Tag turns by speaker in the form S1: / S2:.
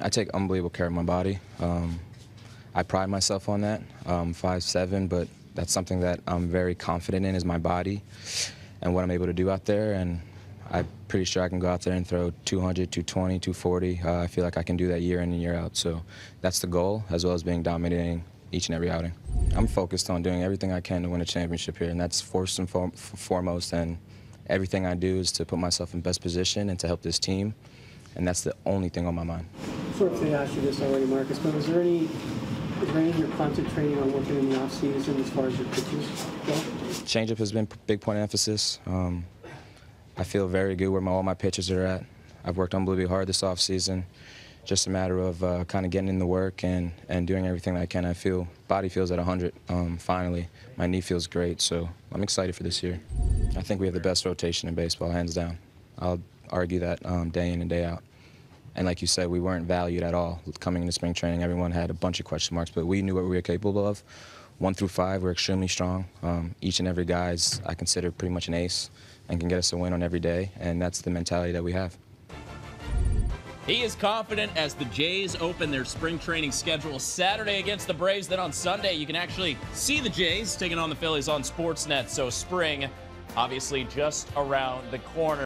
S1: I take unbelievable care of my body. Um, I pride myself on that. Um, five seven, but that's something that I'm very confident in is my body and what I'm able to do out there. And I'm pretty sure I can go out there and throw 200, 220, 240. Uh, I feel like I can do that year in and year out. So that's the goal, as well as being dominating each and every outing. I'm focused on doing everything I can to win a championship here, and that's first and for- foremost. And everything I do is to put myself in best position and to help this team. And that's the only thing on my mind.
S2: Sort of asked you this already, Marcus, but was there any, is there anything you're concentrating on working in the off season as far as your pitches go?
S1: Changeup has been a big point of emphasis. Um, I feel very good where my, all my pitches are at. I've worked unbelievably hard this off season. Just a matter of uh, kind of getting in the work and, and doing everything I can. I feel body feels at 100 um, finally. My knee feels great, so I'm excited for this year. I think we have the best rotation in baseball, hands down. I'll argue that um, day in and day out. And like you said, we weren't valued at all coming into spring training. Everyone had a bunch of question marks, but we knew what we were capable of. One through five, we're extremely strong. Um, each and every guy's I consider pretty much an ace and can get us a win on every day, and that's the mentality that we have.
S3: He is confident as the Jays open their spring training schedule Saturday against the Braves. Then on Sunday, you can actually see the Jays taking on the Phillies on Sportsnet. So spring, obviously, just around the corner.